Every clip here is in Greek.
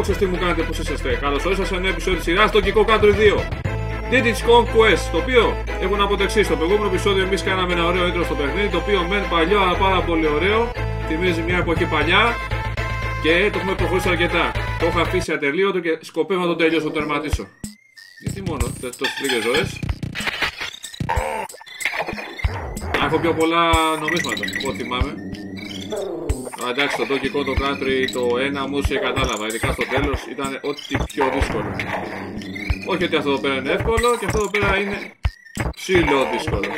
Beatboxers τι μου κάνετε, πώς είσαστε. Καλώς όρισατε σε ένα επεισόδιο της σειράς στο Kiko Country 2. Did It's Conquest, το οποίο έχω να πω το εξής. Στο προηγούμενο επεισόδιο εμείς κάναμε ένα ωραίο intro στο παιχνίδι, το οποίο μεν παλιό αλλά πάρα πολύ ωραίο. Θυμίζει μια εποχή παλιά και το έχουμε προχωρήσει αρκετά. Το έχω αφήσει ατελείωτο και σκοπεύω να το τελειώσω, το τερματίσω. Γιατί μόνο, τόσες λίγες ζωές. Έχω πιο πολλά νομίσματα, εγώ θυμάμαι. Εντάξει, το Donkey Kong το Country το ένα όμως κατάλαβα, ειδικά στο τέλος ήταν ό,τι πιο δύσκολο. Όχι ότι αυτό εδώ πέρα είναι εύκολο και αυτό εδώ πέρα είναι ψηλό δύσκολο.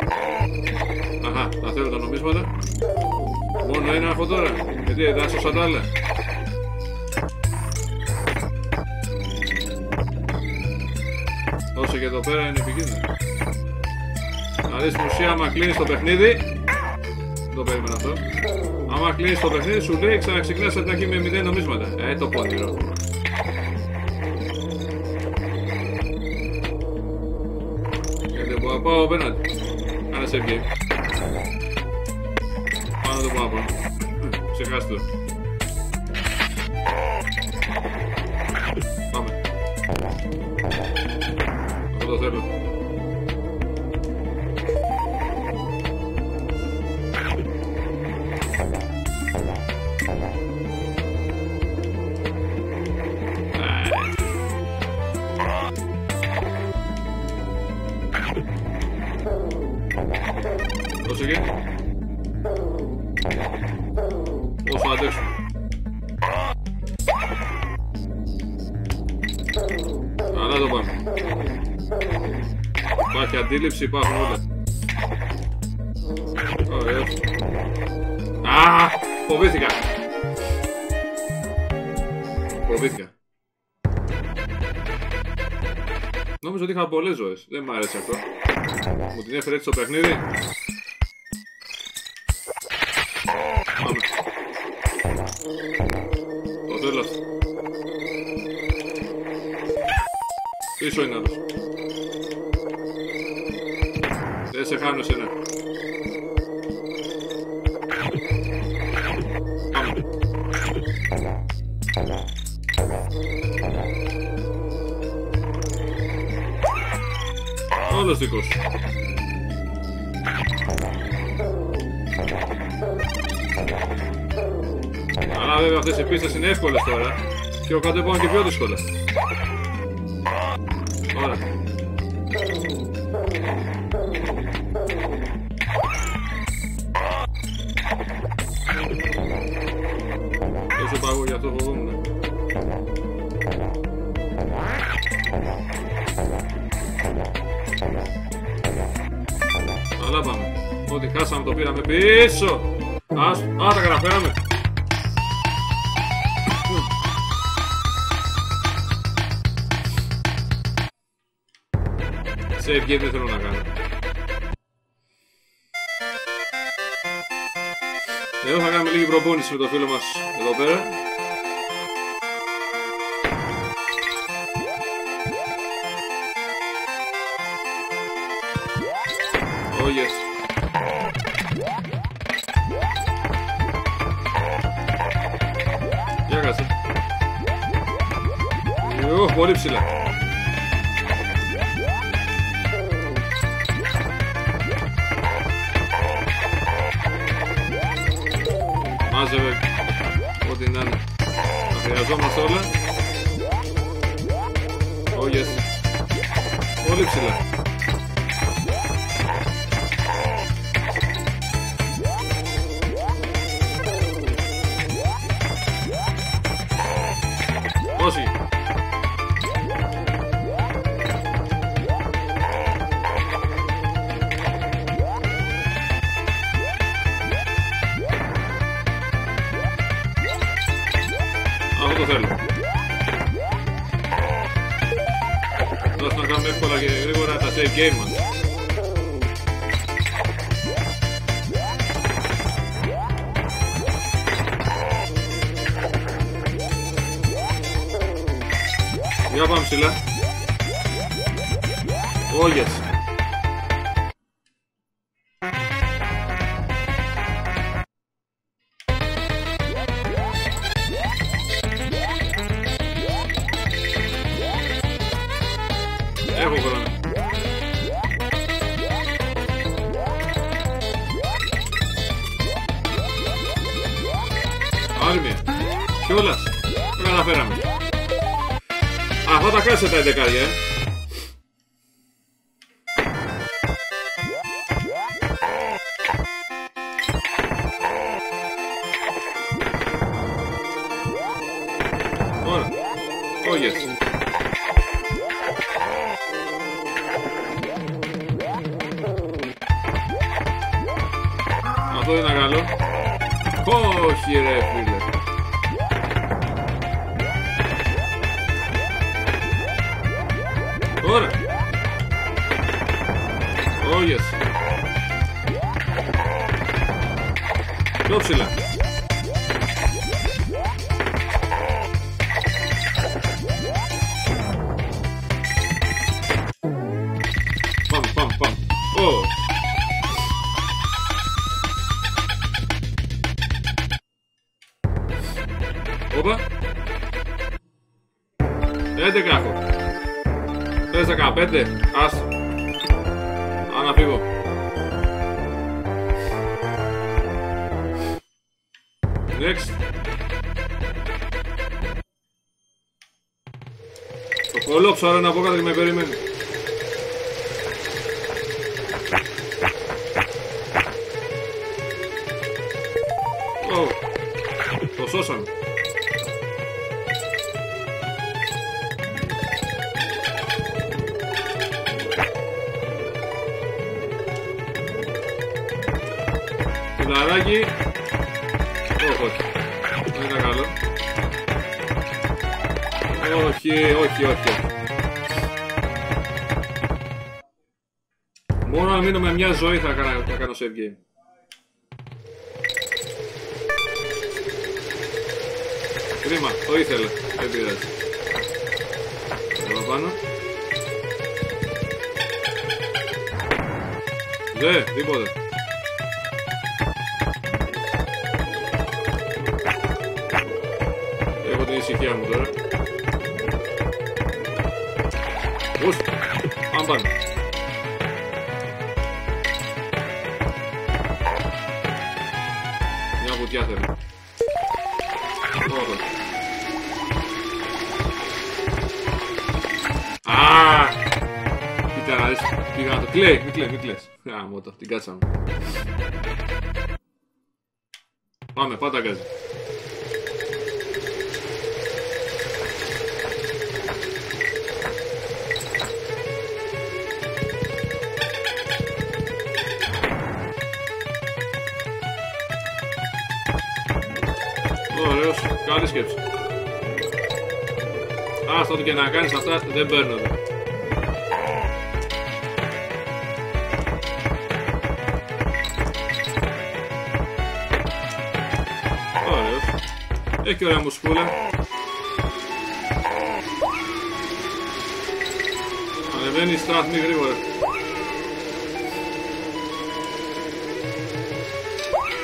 Αχα, θα θέλω τα νομίσματα. Μόνο ένα έχω τώρα, γιατί δεν σαν τα άλλα. Όσο και εδώ πέρα είναι επικίνδυνο. Να δεις στην ουσία άμα κλείνεις το παιχνίδι Δεν το περίμενα αυτό Άμα κλείνεις το παιχνίδι σου λέει ξαναξεκινάς από την αρχή με 0 νομίσματα. Ε το πόνιρο Γιατί μπορώ να πάω απέναντι. Κάνε save game Πάνω το πάω πάνω αντίληψη υπάρχουν όλα. Ωραίος. Α, φοβήθηκα. Φοβήθηκα. Νόμιζα ότι είχα πολλές ζωές. Δεν μ' άρεσε αυτό. Μου την έφερε έτσι στο παιχνίδι. Πάμε. Το θέλω. Πίσω είναι άλλος. Σε χάνω εσένα. Όλος δικός σου. Αλλά βέβαια αυτές οι πίστες είναι εύκολες τώρα. Και ο κάτω επάνω και πιο δύσκολα. Πήραμε πίσω. Ας, α, τα καταφέραμε. Σε game δεν θέλω να κάνω. Εδώ θα κάνουμε λίγη προπόνηση με το φίλο μας εδώ πέρα. Oh yes. Πολύ ψηλά. Μάζευε ό,τι να είναι. Τα χρειαζόμαστε όλα. Oh yes. Πολύ ψηλά. Α, θα τα κάτσε τα 11 ε. Next. Το κολόψαρο είναι από κάτω και με περιμένει. Όχι, όχι. όχι. Μόνο αν μείνω με μια ζωή θα κάνω, θα κάνω save game. Κρίμα, το ήθελα. Δεν πειράζει. Εδώ πάνω. Δε, τίποτα. Κλαίει, μην κλαίει, μην κλαις. Γάμο το, την κάτσαμε. Πάμε, πάντα γκάζι. Ωραίος, καλή σκέψη. Άστο ότι και να κάνεις αυτά δεν παίρνονται. Έχει ωραία μουσκούλα. Ανεβαίνει η στάθμη γρήγορα.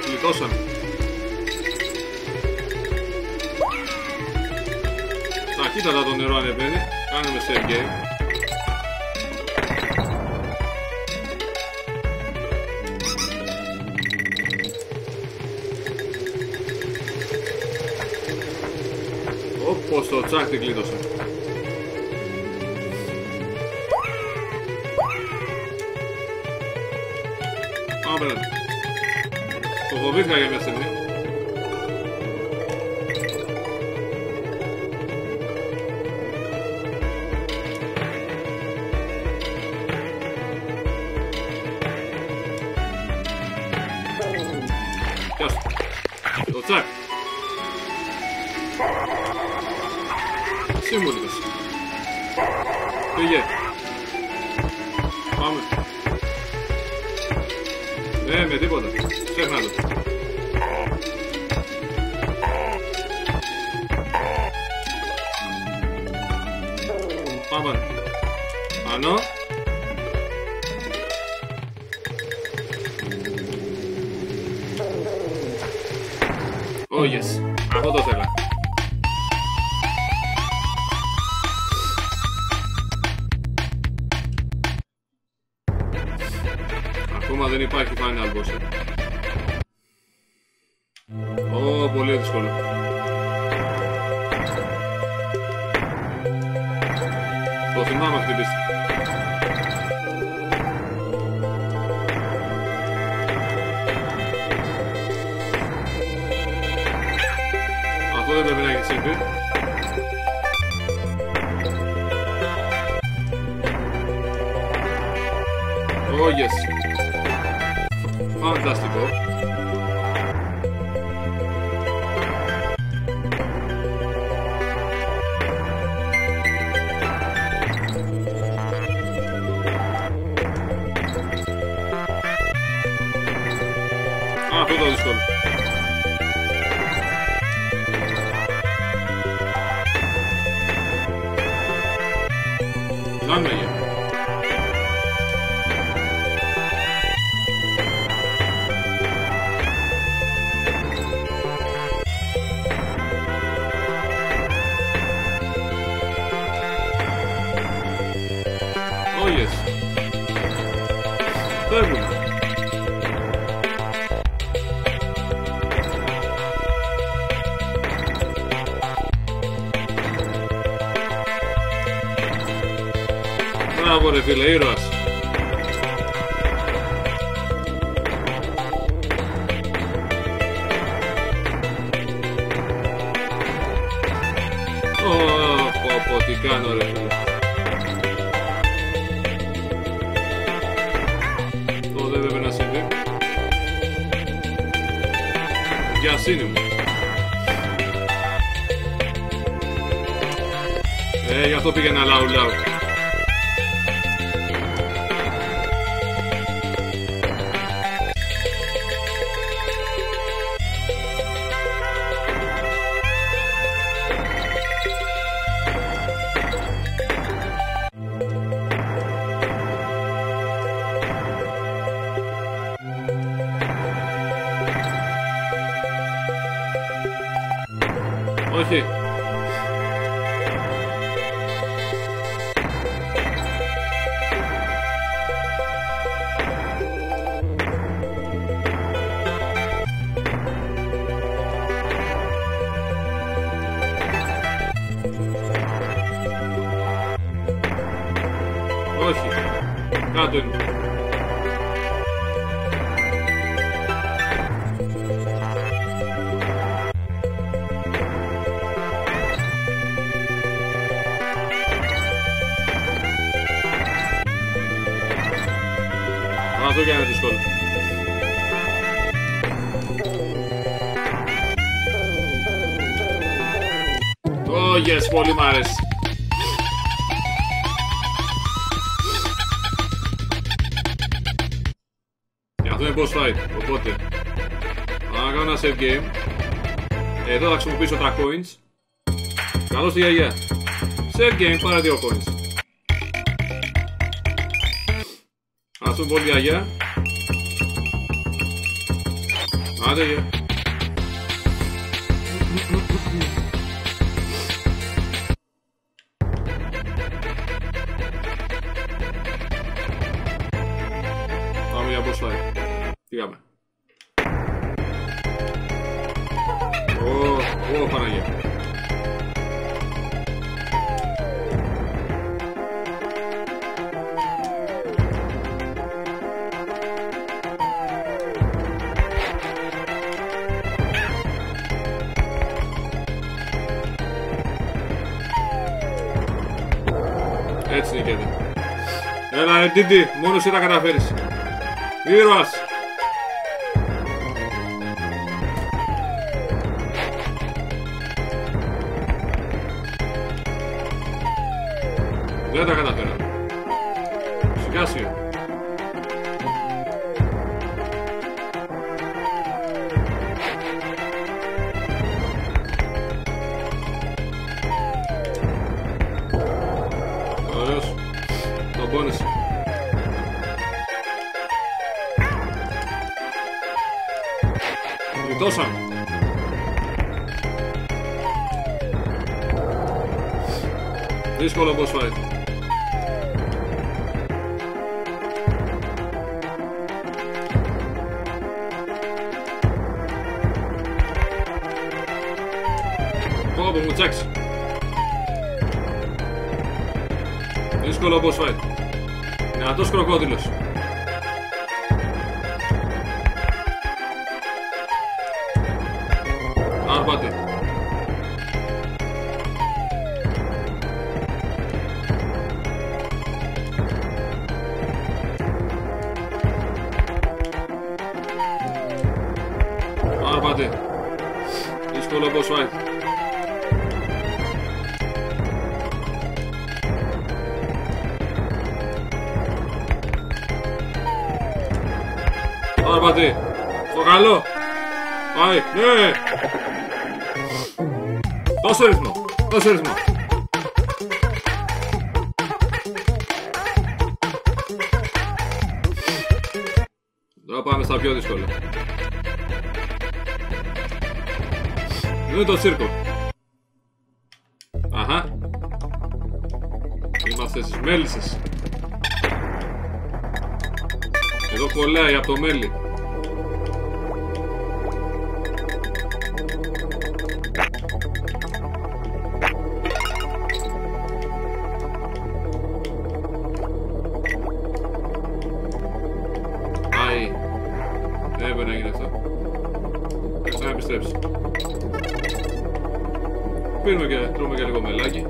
Γλιτώσαμε. Ταχύτατα το νερό ανεβαίνει. Κάνουμε save game. Όπως το τσάκ την κλείδωσε. Πάμε απέναντι. Το φοβήθηκα για μια στιγμή. Γεια σου. Το τσάκ. Εσύ μου λες. Πήγε. Πάμε. Ναι, με τίποτα. Ξέχνα το. Πάμε. Πάνω. Oh yes. coins. Καλώς τη γιαγιά. Share game, πάρε δύο coins. Ας σου πω τη γιαγιά. Άντε γιαγιά. Πάμε για ε. Ω, Παναγία. Έτσι νικέται. Έλα ρε μόνος εσύ σου τα καταφέρεις. Ήρωας. Τσάξει. Δύσκολο boss fight. Δυνατός κροκόδιλος. Άρπατε. Άρπατε. Ρυθμό. Δώσε ρυθμό. Τώρα πάμε στα πιο δύσκολα. Είναι το τσίρκο. Αχα. Είμαστε στις μέλισσες. Εδώ κολλάει από το μέλι. Έπρεπε να γίνει αυτό. Πρέπει να επιστρέψει. Πίνουμε και τρώμε και λίγο μελάκι.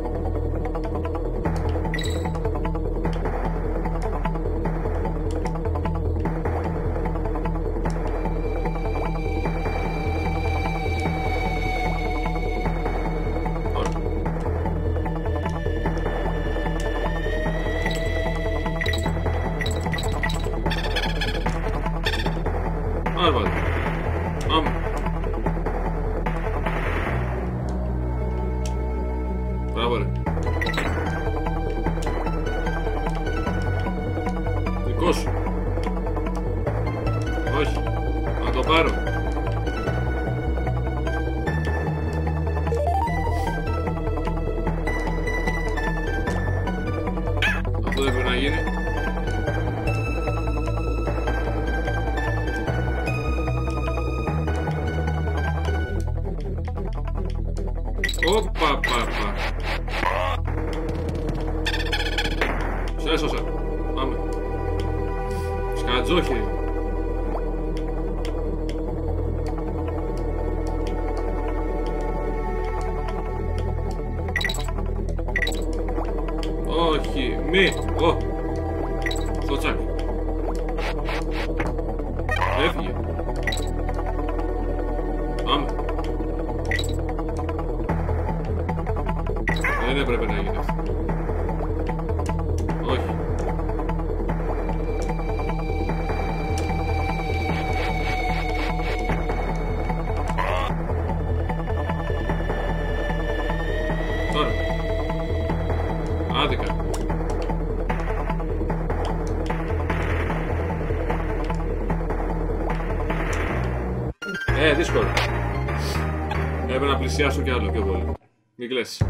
Έφυγε. Πάμε. Πλησιάσω κι άλλο πιο πολύ. Μην κλαις.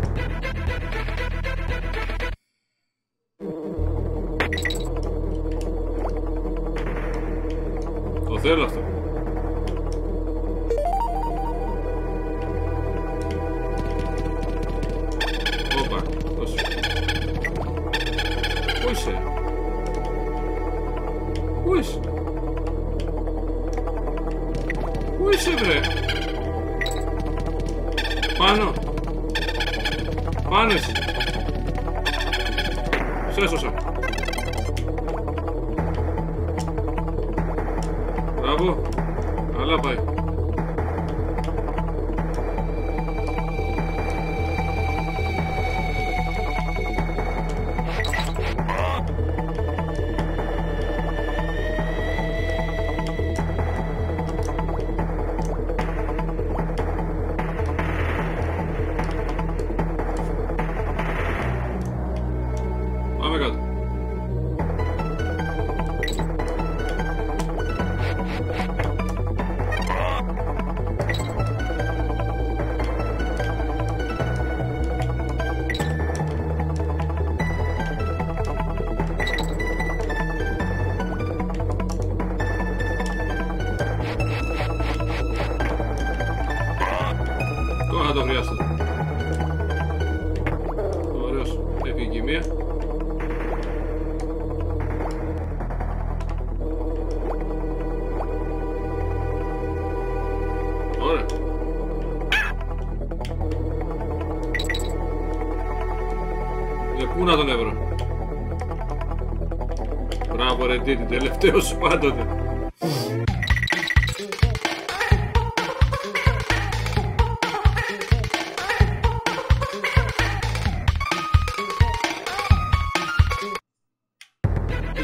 Μπράβο ρε Τίτι, τελευταίος πάντοτε.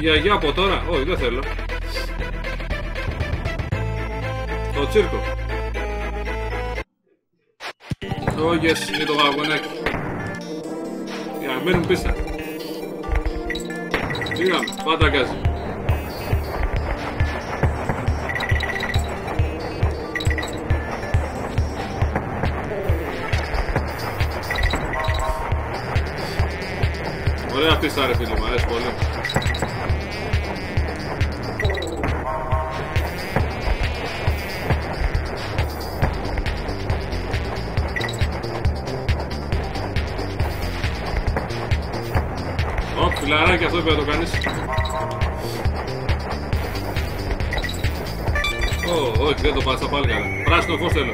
γιαγιά από τώρα. Όχι, δεν θέλω. Το τσίρκο. Όχι, yes, είναι το γαγονάκι. Για να μένουν πίστα. Πήγαμε, πάντα γκάζι. Ωραία πίστα ρε φίλε μου, αρέσει πολύ. φιλαράκι αυτό πρέπει να το κάνεις. Ω, όχι, δεν το πάσα πάλι καλά. Πράσινο φως θέλω.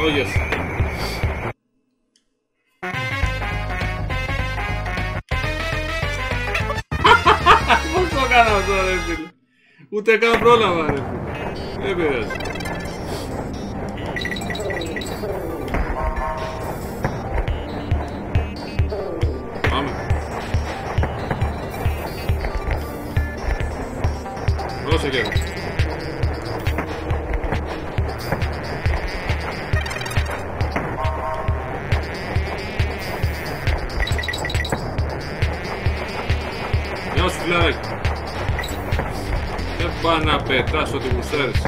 Oh, yes. Ούτε καν πρόλαβα ρε φίλε. Δεν πειράζει. Δώσε και πάω να πετάς ό,τι γουστάρεις.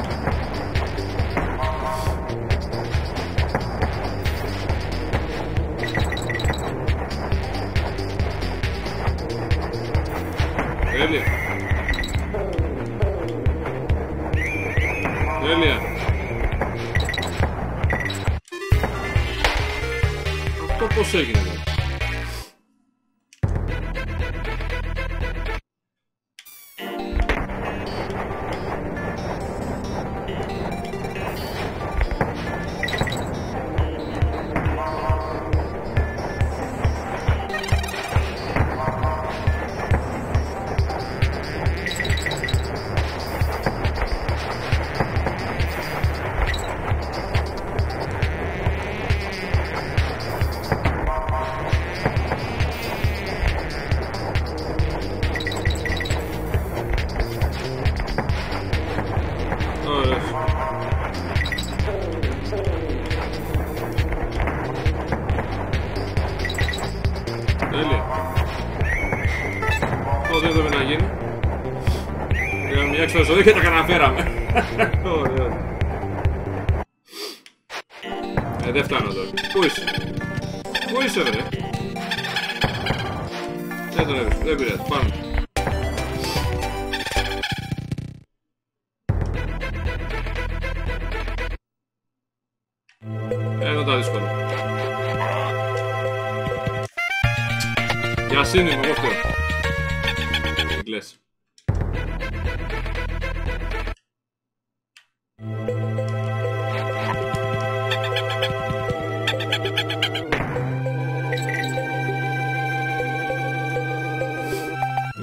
Ένα τα δύσκολο. Για σύνδεμο, εγώ φταίω. Τι λες.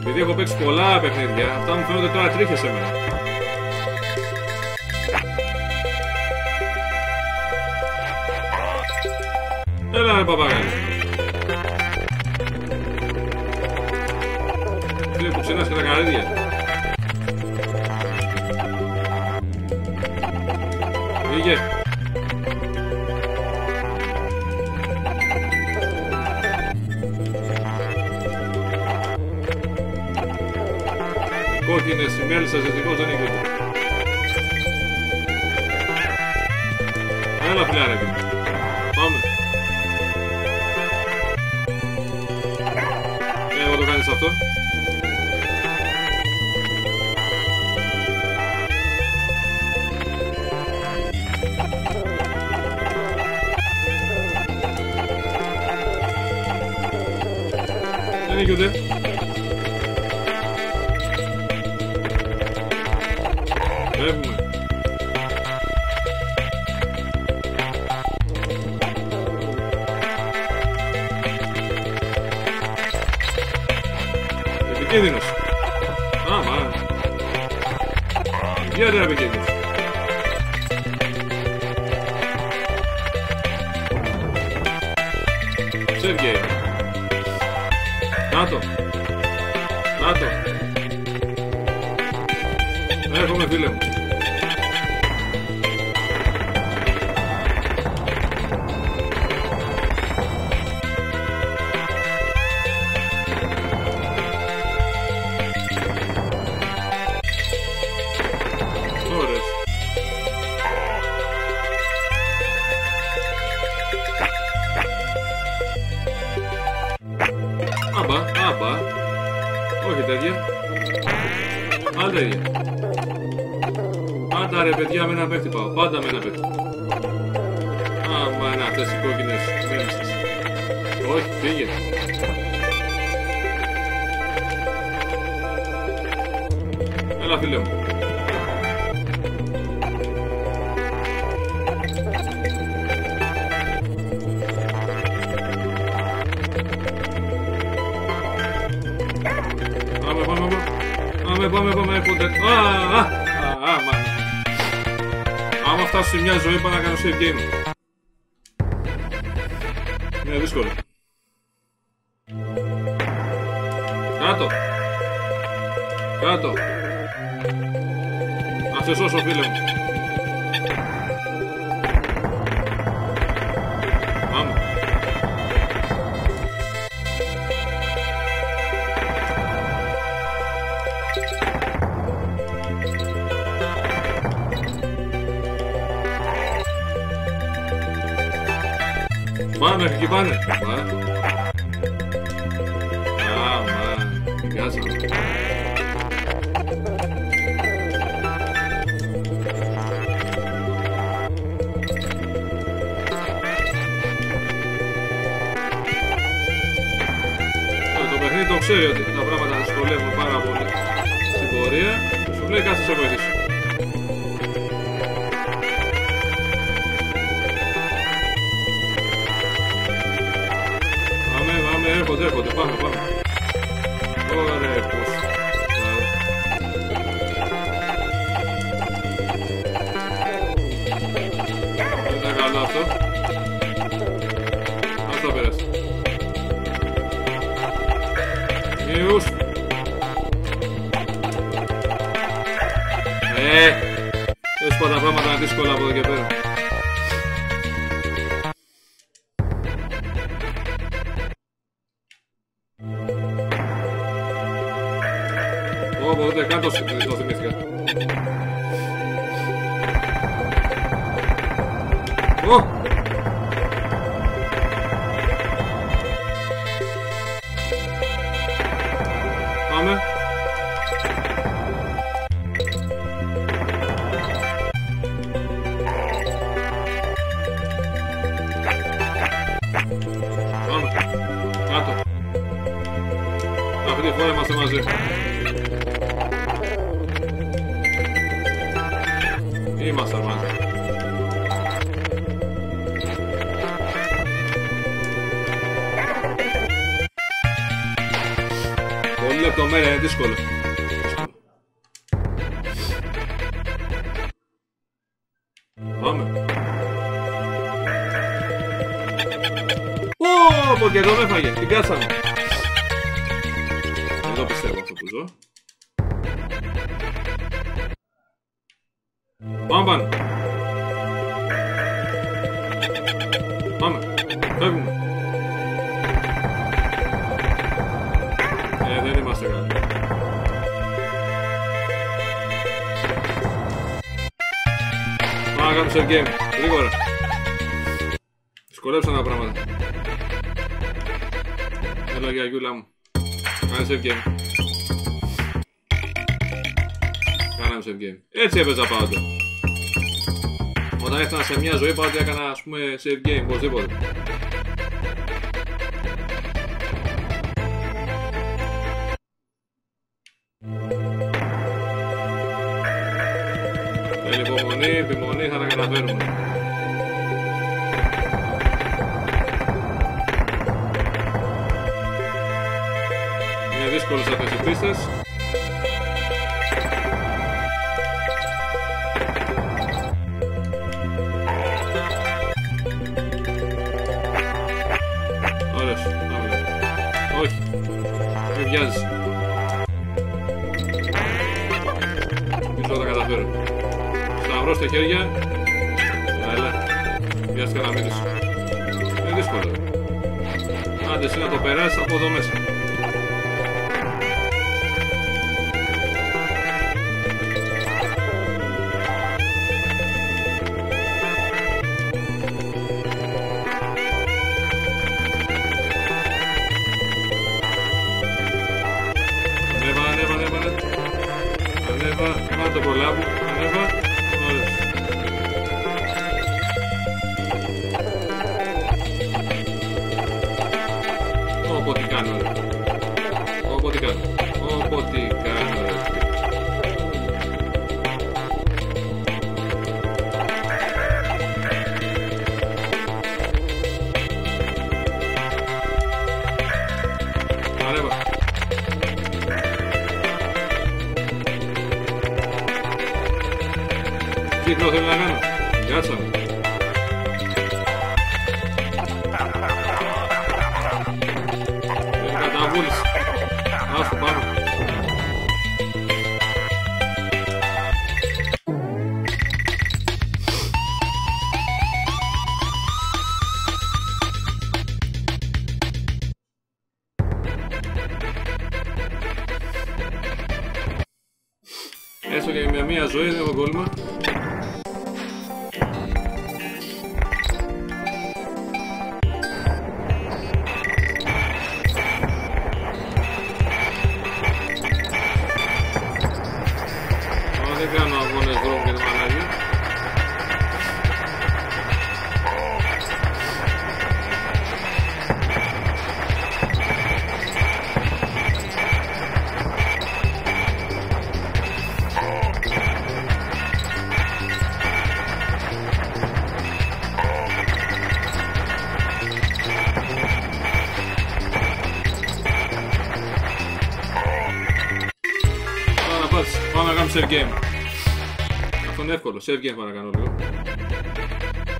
Επειδή έχω παίξει πολλά παιχνίδια, αυτά μου φαίνονται τώρα τρίχες σε Έλα ρε παπαγάλη. Φίλε που ξενάς και τα καρύδια. Πήγε. κόκκινες σημαίες δυστυχώς δεν είναι Έλα φιλάρε εγώ το κάνεις αυτό. Δεν είναι ούτε. Επικίνδυνος. Άμα. Ιδιαίτερα επικίνδυνος. Σεργέη. Κάτω. Κάτω. Έρχομαι φίλε μου. Άμα φτάσω σε μια ζωή, πάω να κάνω save game. Είναι δύσκολο. Κάτω. Κάτω. Να σε σώσω, φίλε μου. Πάμε, εκεί πάνε. Πάμε. Άμα, γεια Το παιχνίδι το ξέρει ότι τα πράγματα δυσκολεύουν πάρα πολύ στην πορεία. Σου λέει κάτσε σε βοηθήσω. Ε, έσπα τα πράγματα δύσκολα από εδώ και πέρα. Κάνουμε σε game. Γρήγορα. Δυσκολέψαν τα πράγματα. Έλα για γιούλα μου. Κάνε save game. Κάναμε save game. Έτσι έπαιζα πάντα. Όταν έφτανα σε μια ζωή πάντα έκανα ας πούμε save game, οπωσδήποτε. to Borlabu, Aneva, Dolores. Οπότε τι κάνουμε. Οπότε παρακαλώ. Παρακαλώ λίγο.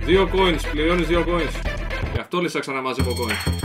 Δύο coins, πληρώνεις δύο coins. Γι' αυτό λες ξαναμαζεύω coins.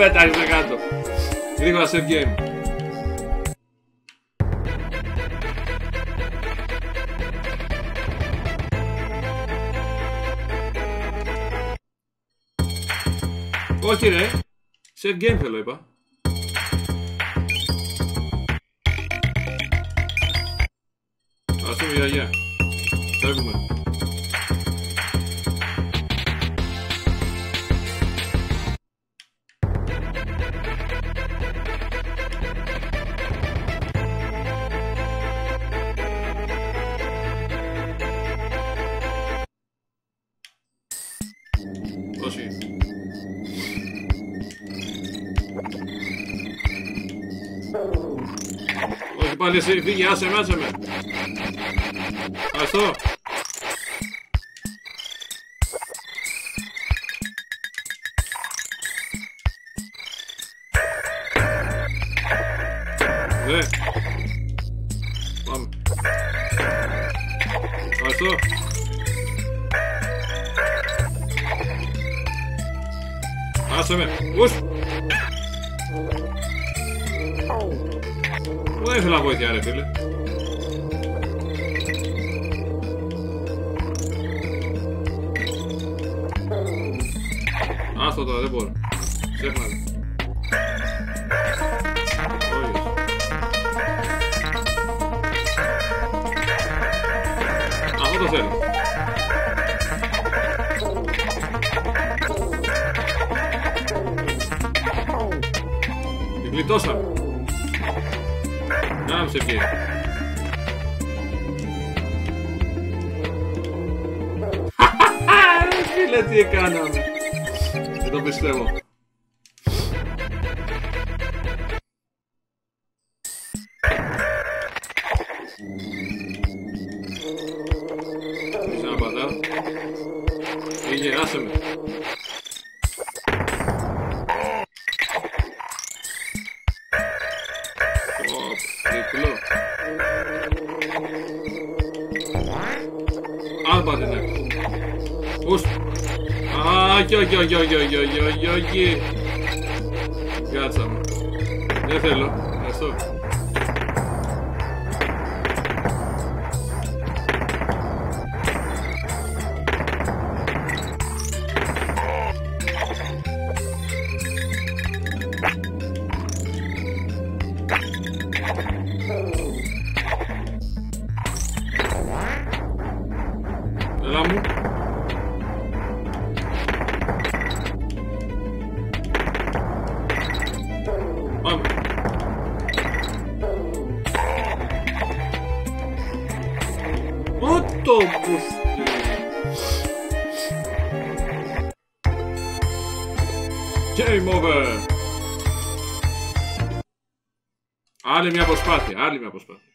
Πέταξε κάτω. Γρήγορα save game. Όχι ρε. Save game θέλω είπα. Ας πούμε γιαγιά. Φεύγουμε. Εσύ Σιρφίγη, άσε με, άσε με. Ευχαριστώ. Ξέχνα. Όχι. Αυτό το θέλω. Τη γλιτώσαμε. Να σε βγει. Φίλε, τι έκαναμε. Δεν το πιστεύω. yeah. Ό το πουστί. Game over. Άλλη μια προσπάθεια, άλλη μια προσπάθεια.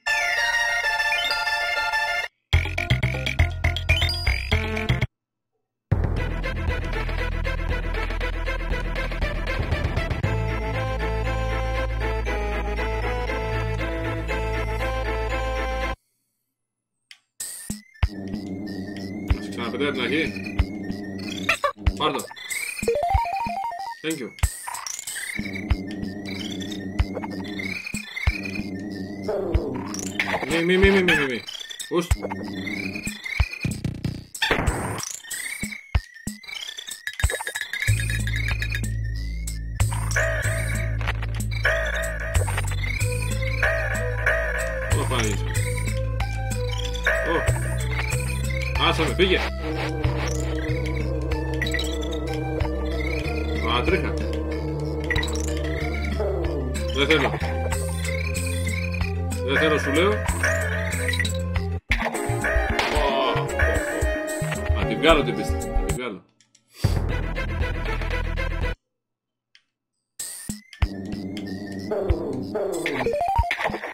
Την βγάλω την πίστη. Να την βγάλω.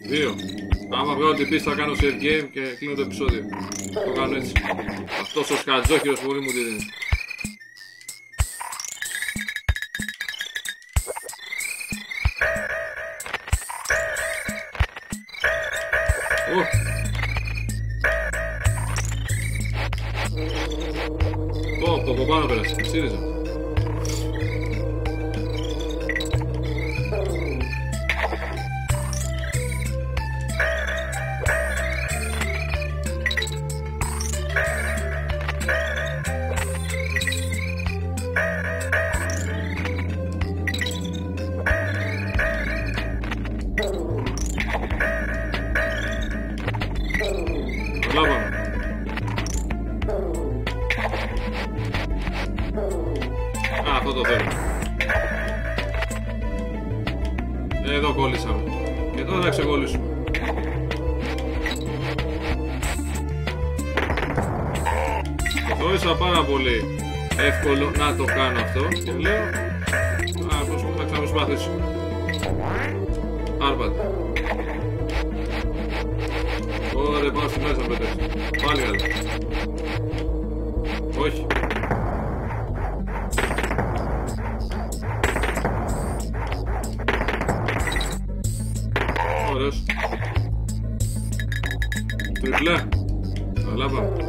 Δύο. Άμα βγάλω την πίστη θα κάνω save game και κλείνω το επεισόδιο. Το κάνω έτσι. Αυτός ο σκατζόχυρος πολύ μου τη δίνει. Πάνω Όχι. Ωραίος. Τριπλέ. Καλά πάμε. Ω,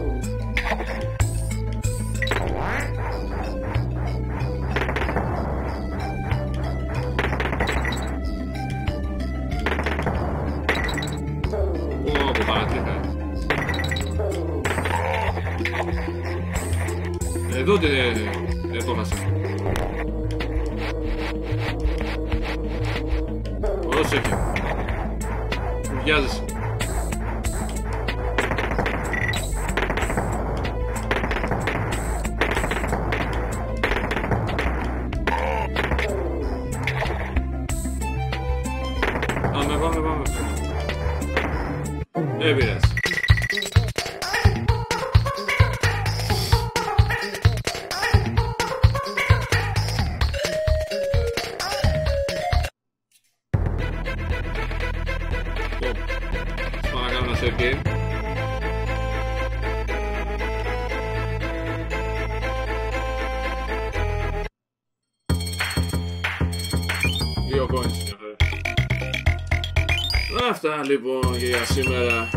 λοιπόν και για σήμερα.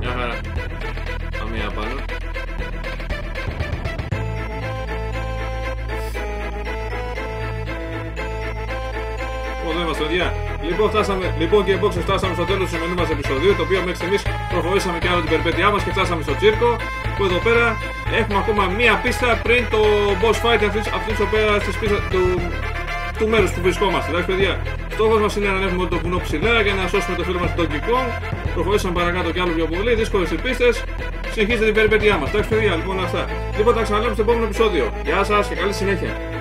Μια χαρά. Πάμε για πάνω. Ω, εδώ είμαστε, παιδιά. Λοιπόν, φτάσαμε, λοιπόν και boxers, φτάσαμε στο τέλος του σημερινού μας επεισοδίου. Το οποίο μέχρι στιγμής προχωρήσαμε και άλλο την περιπέτειά μας και φτάσαμε στο τσίρκο. Που εδώ πέρα έχουμε ακόμα μία πίστα πριν το boss fight αυτή τη πέρα τη πίστα του, του μέρους που βρισκόμαστε. Εντάξει, παιδιά. Στόχος μας είναι να ανέβουμε όλο το βουνό ψηλά για να σώσουμε το φίλο μας τον Donkey Kong. Προχωρήσαμε παρακάτω κι άλλο πιο πολύ. Δύσκολες οι πίστες. Συνεχίζετε την περιπέτειά μας. Εντάξει, παιδιά, λοιπόν αυτά. Λοιπόν, τα ξαναλέμε στο επόμενο επεισόδιο. Γεια σας και καλή συνέχεια.